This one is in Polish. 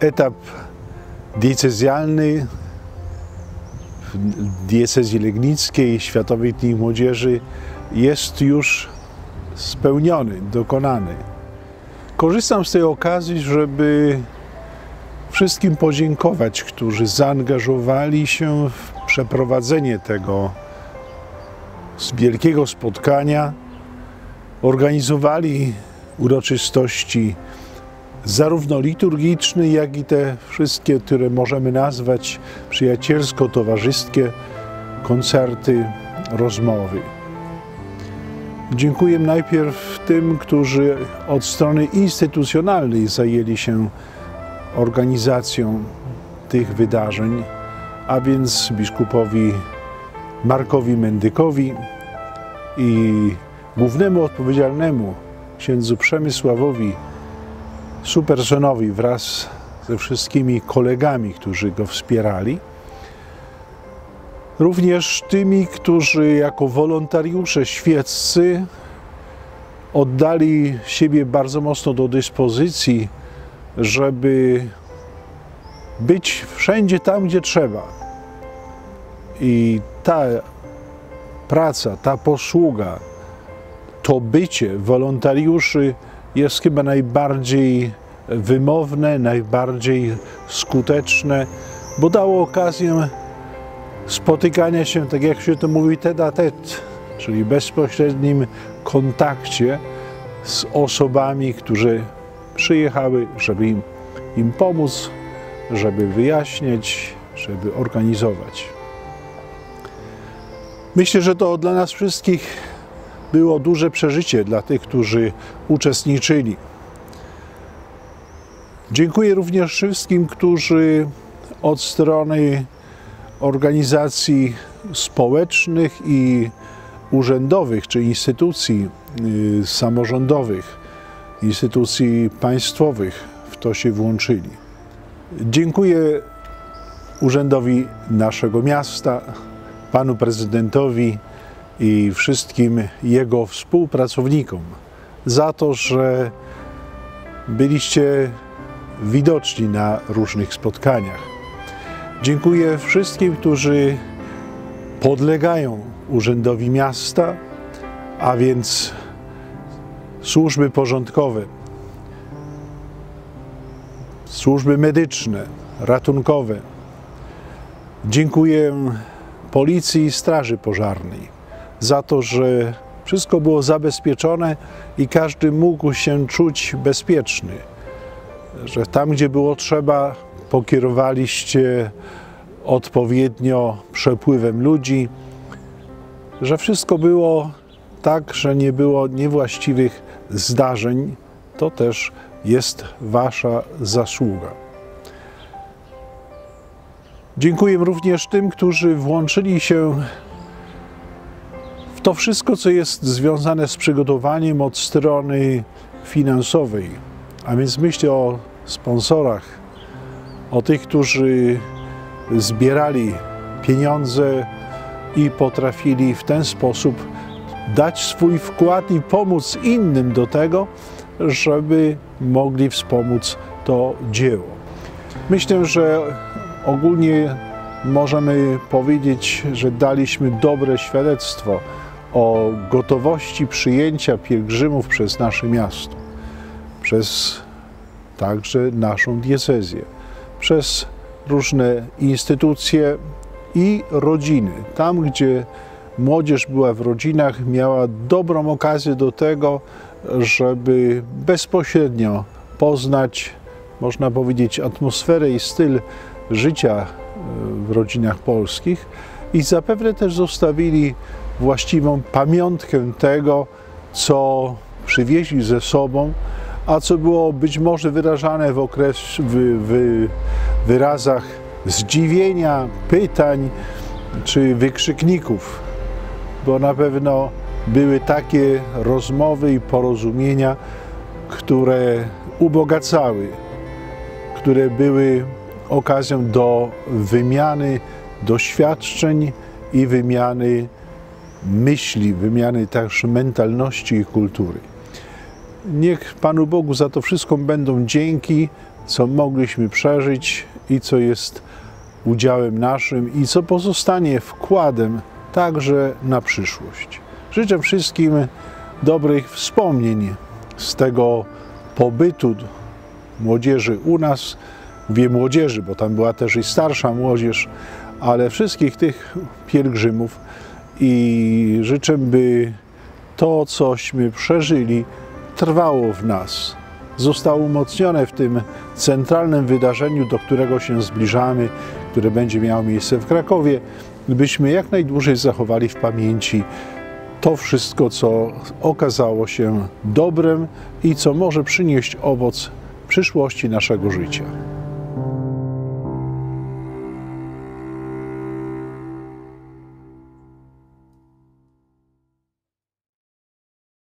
etap diecezjalny w diecezji legnickiej Światowej Dni Młodzieży jest już spełniony, dokonany. Korzystam z tej okazji, żeby wszystkim podziękować, którzy zaangażowali się w przeprowadzenie tego wielkiego spotkania, organizowali uroczystości zarówno liturgiczne, jak i te wszystkie, które możemy nazwać przyjacielsko-towarzyskie, koncerty, rozmowy. Dziękuję najpierw tym, którzy od strony instytucjonalnej zajęli się organizacją tych wydarzeń, a więc biskupowi Markowi Mendykowi i głównemu odpowiedzialnemu księdzu Przemysławowi Supersonowi wraz ze wszystkimi kolegami, którzy go wspierali. Również tymi, którzy jako wolontariusze świeccy oddali siebie bardzo mocno do dyspozycji, żeby być wszędzie tam, gdzie trzeba. I ta praca, ta posługa, to bycie wolontariuszy jest chyba najbardziej wymowne, najbardziej skuteczne, bo dało okazję spotykania się, tak jak się to mówi, tete a tete, czyli bezpośrednim kontakcie z osobami, które przyjechały, żeby im, im pomóc, żeby wyjaśniać, żeby organizować. Myślę, że to dla nas wszystkich było duże przeżycie dla tych, którzy uczestniczyli. Dziękuję również wszystkim, którzy od strony organizacji społecznych i urzędowych czy instytucji y, samorządowych, instytucji państwowych w to się włączyli. Dziękuję urzędowi naszego miasta, panu prezydentowi i wszystkim jego współpracownikom za to, że byliście widoczni na różnych spotkaniach. Dziękuję wszystkim, którzy podlegają Urzędowi Miasta, a więc służby porządkowe, służby medyczne, ratunkowe. Dziękuję Policji i Straży Pożarnej za to, że wszystko było zabezpieczone i każdy mógł się czuć bezpieczny. Że tam, gdzie było trzeba, pokierowaliście odpowiednio przepływem ludzi, że wszystko było tak, że nie było niewłaściwych zdarzeń, to też jest Wasza zasługa. Dziękuję również tym, którzy włączyli się to wszystko, co jest związane z przygotowaniem od strony finansowej. A więc myślę o sponsorach, o tych, którzy zbierali pieniądze i potrafili w ten sposób dać swój wkład i pomóc innym do tego, żeby mogli wspomóc to dzieło. Myślę, że ogólnie możemy powiedzieć, że daliśmy dobre świadectwo o gotowości przyjęcia pielgrzymów przez nasze miasto, przez także naszą diecezję, przez różne instytucje i rodziny. Tam, gdzie młodzież była w rodzinach, miała dobrą okazję do tego, żeby bezpośrednio poznać, można powiedzieć, atmosferę i styl życia e, w rodzinach polskich i zapewne też zostawili właściwą pamiątkę tego, co przywieźli ze sobą, a co było być może wyrażane w, okres, w, w wyrazach zdziwienia, pytań czy wykrzykników, bo na pewno były takie rozmowy i porozumienia, które ubogacały, które były okazją do wymiany doświadczeń i wymiany myśli, wymiany także mentalności i kultury. Niech Panu Bogu za to wszystko będą dzięki, co mogliśmy przeżyć i co jest udziałem naszym i co pozostanie wkładem także na przyszłość. Życzę wszystkim dobrych wspomnień z tego pobytu młodzieży u nas, wie młodzieży, bo tam była też i starsza młodzież, ale wszystkich tych pielgrzymów i życzę, by to, cośmy przeżyli, trwało w nas, zostało umocnione w tym centralnym wydarzeniu, do którego się zbliżamy, które będzie miało miejsce w Krakowie, byśmy jak najdłużej zachowali w pamięci to wszystko, co okazało się dobrem i co może przynieść owoc przyszłości naszego życia.